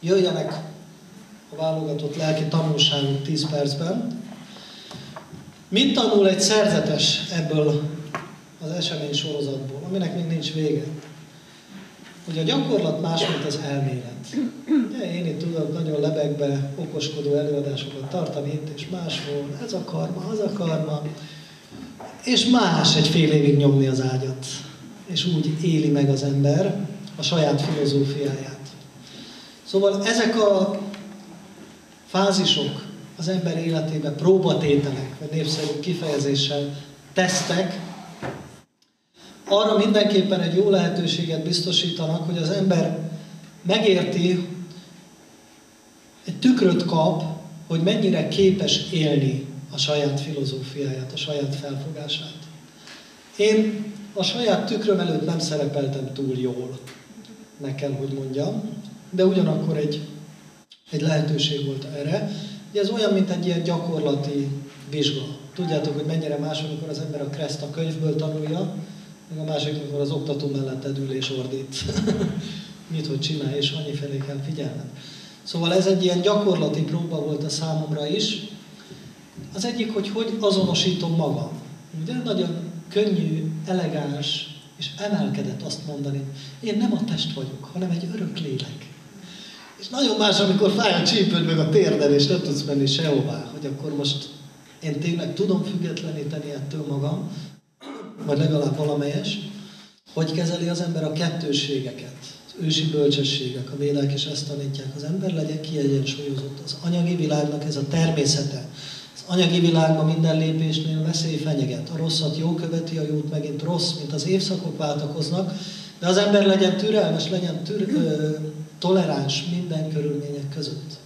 jöjjenek a válogatott lelki tanulságok 10 percben. Mit tanul egy szerzetes ebből az esemény sorozatból, aminek még nincs vége? Hogy a gyakorlat más, mint az elmélet. Ja, én itt tudok nagyon lebegbe okoskodó előadásokat tartani itt és máshol. Ez a karma, az a karma. És más egy fél évig nyomni az ágyat. És úgy éli meg az ember a saját filozófiáját. Szóval ezek a fázisok az ember életében próbatételek, vagy népszerű kifejezéssel tesztek, arra mindenképpen egy jó lehetőséget biztosítanak, hogy az ember megérti, egy tükröt kap, hogy mennyire képes élni a saját filozófiáját, a saját felfogását. Én a saját tükröm előtt nem szerepeltem túl jól, kell, hogy mondjam, de ugyanakkor egy, egy lehetőség volt erre. Ugye ez olyan, mint egy ilyen gyakorlati vizsga. Tudjátok, hogy mennyire más, amikor az ember a kreszt a könyvből tanulja, meg a másik, amikor az oktató mellett ül és ordít. Mit, hogy csinál, és annyi felé kell figyelned. Szóval ez egy ilyen gyakorlati próba volt a számomra is. Az egyik, hogy hogy azonosítom magam. Ugye nagyon könnyű, elegáns és emelkedett azt mondani, én nem a test vagyok, hanem egy örök lélek. És nagyon más, amikor fáj a csípőd meg a térded, és nem tudsz menni sehová, hogy akkor most én tényleg tudom függetleníteni ettől magam, vagy legalább valamelyes, hogy kezeli az ember a kettőségeket, az ősi bölcsességek, a védák is ezt tanítják, az ember legyen kiegyensúlyozott. Az anyagi világnak ez a természete. Az anyagi világban minden lépésnél veszély fenyeget. A rosszat jó követi, a jót megint rossz, mint az évszakok váltakoznak, de az ember legyen türelmes, legyen tür, ö, toleráns minden körülmények között.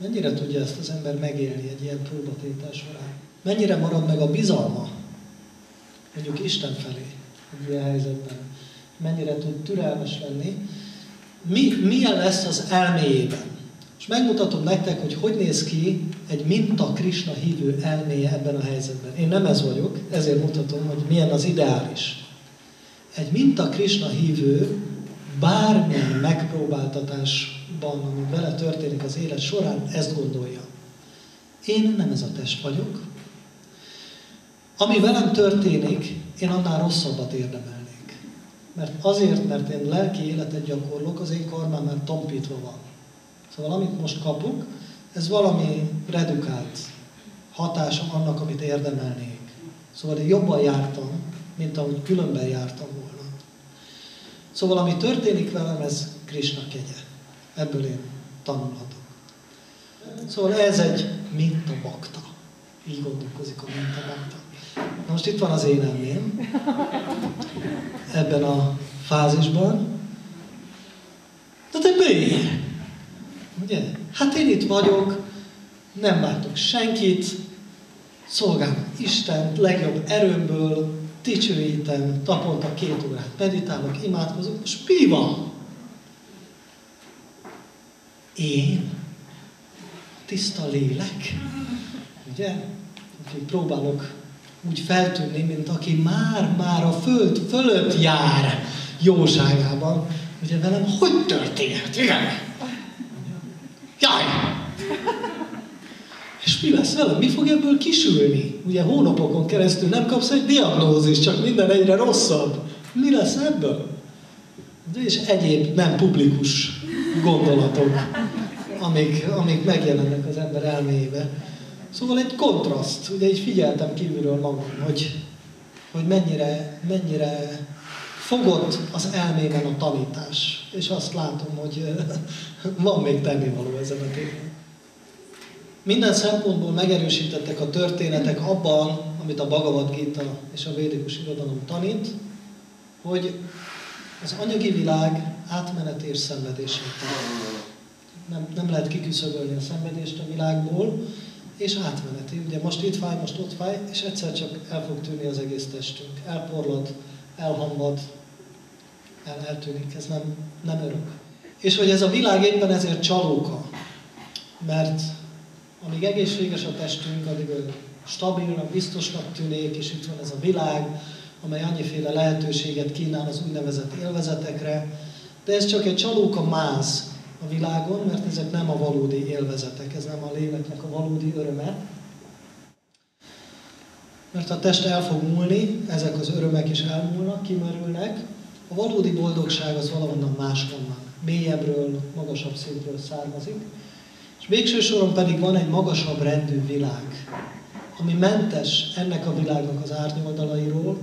Mennyire tudja ezt az ember megélni egy ilyen próbatétel során? Mennyire marad meg a bizalma, mondjuk Isten felé, egy ilyen helyzetben? Mennyire tud türelmes lenni? Mi, milyen lesz az elméjében? És megmutatom nektek, hogy hogy néz ki egy minta Krishna hívő elméje ebben a helyzetben. Én nem ez vagyok, ezért mutatom, hogy milyen az ideális. Egy minta Krishna hívő bármilyen megpróbáltatásban, ami vele történik az élet során, ezt gondolja. Én nem ez a test vagyok. Ami velem történik, én annál rosszabbat érdemelnék. Mert azért, mert én lelki életet gyakorlok, az én karmám már tompítva van. Szóval amit most kapok, ez valami redukált hatása annak, amit érdemelnék. Szóval én jobban jártam, mint ahogy különben jártam volna. Szóval ami történik velem, ez Krishna kegye. Ebből én tanulhatok. Szóval ez egy mintabakta. Így gondolkozik a mintabakta. Na most itt van az én elmém, ebben a fázisban. De te miért? Ugye? Hát én itt vagyok, nem látok senkit, szolgálom Istent legjobb erőmből, dicsőítem, naponta két órát meditálok, imádkozok, és mi van? Én? Tiszta lélek? Ugye? Úgyhogy próbálok úgy feltűnni, mint aki már-már a föld fölött jár jóságában. Ugye velem hogy történt? Igen? És mi lesz vele? Mi fog ebből kisülni? Ugye hónapokon keresztül nem kapsz egy diagnózist, csak minden egyre rosszabb. Mi lesz ebből? És egyéb nem publikus gondolatok, amik, amik megjelennek az ember elméjébe. Szóval egy kontraszt, ugye így figyeltem kívülről magam, hogy, hogy mennyire, mennyire fogott az elmében a tanítás. És azt látom, hogy van még tennivaló ezen a téren. Minden szempontból megerősítettek a történetek abban, amit a Bhagavad Gita és a védikus irodalom tanít, hogy az anyagi világ átmenet és szenvedését nem, nem lehet kiküszöbölni a szenvedést a világból, és átmeneti. Ugye most itt fáj, most ott fáj, és egyszer csak el fog tűnni az egész testünk. Elporlad, elhambad, el, eltűnik. Ez nem, nem örök. És hogy ez a világ éppen ezért csalóka. Mert amíg egészséges a testünk, addig stabilnak, biztosnak tűnik, és itt van ez a világ, amely annyiféle lehetőséget kínál az úgynevezett élvezetekre, de ez csak egy csalóka máz a világon, mert ezek nem a valódi élvezetek, ez nem a léleknek a valódi öröme. Mert a test el fog múlni, ezek az örömek is elmúlnak, kimerülnek. A valódi boldogság az valahonnan máshonnan, mélyebbről, magasabb szintről származik. És végső soron pedig van egy magasabb rendű világ, ami mentes ennek a világnak az árnyoldalairól,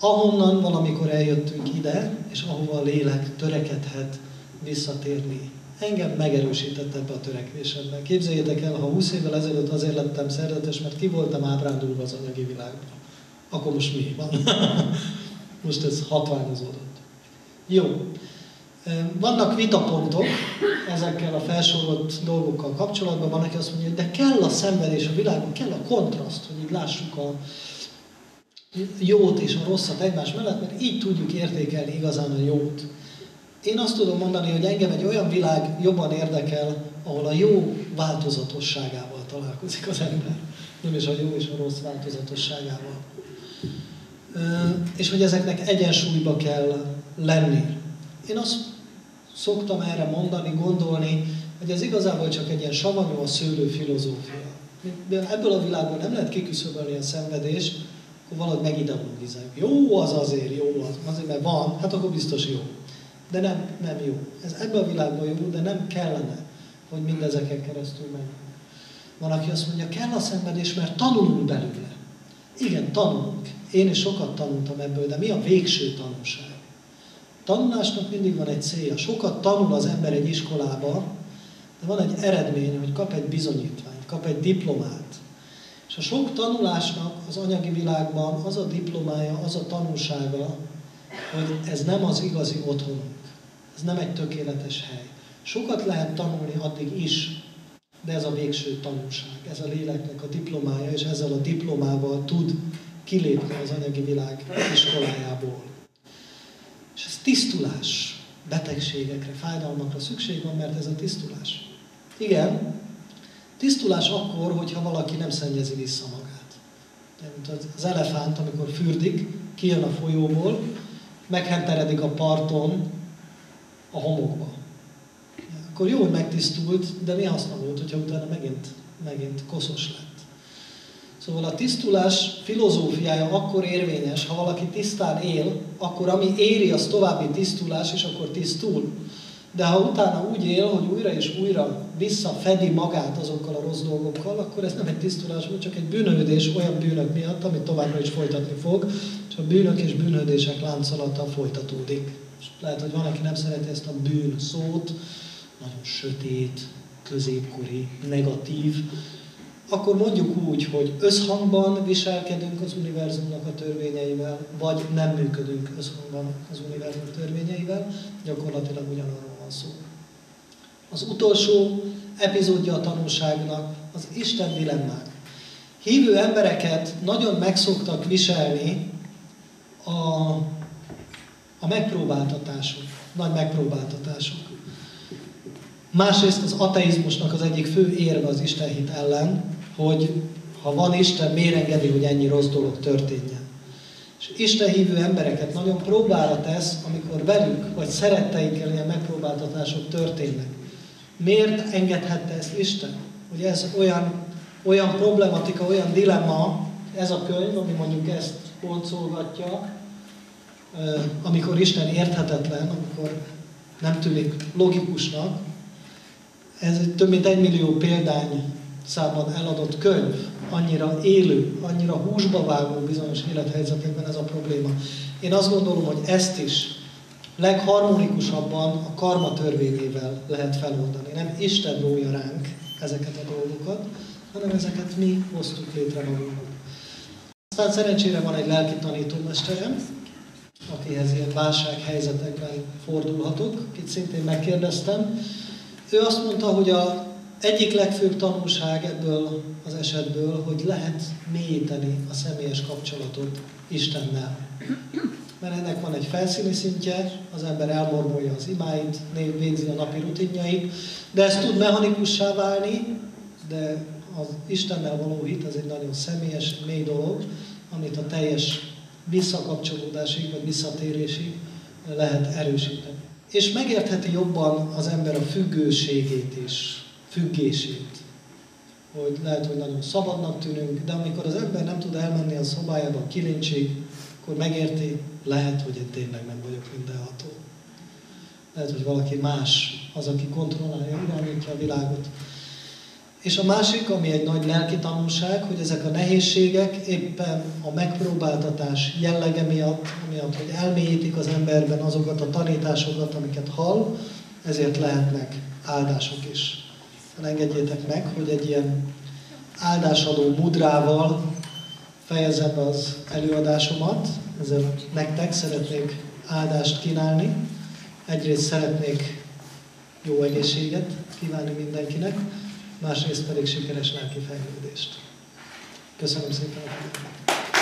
ahonnan valamikor eljöttünk ide, és ahova a lélek törekedhet visszatérni. Engem megerősített ebbe a törekvésemben. Képzeljétek el, ha 20 évvel ezelőtt azért lettem szerzetes, mert ki voltam ábrándulva az anyagi világban. Akkor most mi van? most ez hatványozódott. Jó. Vannak vitapontok ezekkel a felsorolt dolgokkal kapcsolatban. Van, aki azt mondja, hogy de kell a szenvedés a világban, kell a kontraszt, hogy így lássuk a jót és a rosszat egymás mellett, mert így tudjuk értékelni igazán a jót. Én azt tudom mondani, hogy engem egy olyan világ jobban érdekel, ahol a jó változatosságával találkozik az ember. Nem is a jó és a rossz változatosságával. És hogy ezeknek egyensúlyba kell lenni. Én azt szoktam erre mondani, gondolni, hogy ez igazából csak egy ilyen savanyú a szőlő filozófia. De ebből a világból nem lehet kiküszöbölni a szenvedést, akkor valahogy megideologizáljuk. Jó az azért, jó az, azért mert van, hát akkor biztos jó de nem, nem jó. Ez ebben a világban jó, de nem kellene, hogy mindezeken keresztül menjünk. Van, aki azt mondja, kell a szenvedés, mert tanulunk belőle. Igen, tanulunk. Én is sokat tanultam ebből, de mi a végső tanulság? Tanulásnak mindig van egy célja. Sokat tanul az ember egy iskolába, de van egy eredmény, hogy kap egy bizonyítványt, kap egy diplomát. És a sok tanulásnak az anyagi világban az a diplomája, az a tanulsága, hogy ez nem az igazi otthonunk. Ez nem egy tökéletes hely. Sokat lehet tanulni addig is, de ez a végső tanulság, ez a léleknek a diplomája, és ezzel a diplomával tud kilépni az anyagi világ iskolájából. Tisztulás. Betegségekre, fájdalmakra szükség van, mert ez a tisztulás. Igen, tisztulás akkor, hogyha valaki nem szennyezi vissza magát. Az elefánt, amikor fürdik, kijön a folyóból, meghenteredik a parton, a homokba. Akkor jó, hogy megtisztult, de mi haszna volt, hogyha utána megint, megint koszos lett. Szóval a tisztulás filozófiája akkor érvényes, ha valaki tisztán él, akkor ami éri, az további tisztulás, és akkor tisztul. De ha utána úgy él, hogy újra és újra visszafedi magát azokkal a rossz dolgokkal, akkor ez nem egy tisztulás volt, csak egy bűnödés olyan bűnök miatt, amit továbbra is folytatni fog, és a bűnök és bűnödések láncolata folytatódik. És lehet, hogy van, aki nem szereti ezt a bűn szót, nagyon sötét, középkori, negatív, akkor mondjuk úgy, hogy összhangban viselkedünk az univerzumnak a törvényeivel, vagy nem működünk összhangban az univerzum törvényeivel, gyakorlatilag ugyanarról van szó. Az utolsó epizódja a tanulságnak az Isten dilemmák. Hívő embereket nagyon megszoktak viselni a, a megpróbáltatások, nagy megpróbáltatások. Másrészt az ateizmusnak az egyik fő érve az Isten hit ellen, hogy ha van Isten, miért engedi, hogy ennyi rossz dolog történjen. És Isten hívő embereket nagyon próbára tesz, amikor velük, vagy szeretteikkel ilyen megpróbáltatások történnek. Miért engedhette ezt Isten? Hogy ez olyan, olyan problematika, olyan dilemma, ez a könyv, ami mondjuk ezt boncolgatja, amikor Isten érthetetlen, amikor nem tűnik logikusnak, ez több mint egy millió példány számban eladott könyv, annyira élő, annyira húsba vágó bizonyos élethelyzetekben ez a probléma. Én azt gondolom, hogy ezt is legharmonikusabban a karma törvényével lehet feloldani. Nem Isten rója ránk ezeket a dolgokat, hanem ezeket mi hoztuk létre magunknak. Aztán szerencsére van egy lelki tanítómesterem, akihez ilyen válsághelyzetekben fordulhatok, akit szintén megkérdeztem. Ő azt mondta, hogy a egyik legfőbb tanulság ebből az esetből, hogy lehet mélyíteni a személyes kapcsolatot Istennel. Mert ennek van egy felszíni szintje, az ember elmormolja az imáit, végzi a napi rutinjait, de ez tud mechanikussá válni, de az Istennel való hit az egy nagyon személyes, mély dolog, amit a teljes visszakapcsolódásig vagy visszatérésig lehet erősíteni. és megértheti jobban az ember a függőségét is, függését. Hogy lehet, hogy nagyon szabadnak tűnünk, de amikor az ember nem tud elmenni a szobájába a kilincsig, akkor megérti, lehet, hogy én tényleg nem vagyok mindenható. Lehet, hogy valaki más az, aki kontrollálja, irányítja a világot. És a másik, ami egy nagy lelki tanulság, hogy ezek a nehézségek éppen a megpróbáltatás jellege miatt, miatt, hogy elmélyítik az emberben azokat a tanításokat, amiket hall, ezért lehetnek áldások is. Engedjétek meg, hogy egy ilyen áldásadó mudrával fejezem az előadásomat. Ezzel nektek szeretnék áldást kínálni. Egyrészt szeretnék jó egészséget kívánni mindenkinek, másrészt pedig sikeres lelki fejlődést. Köszönöm szépen a figyelmet!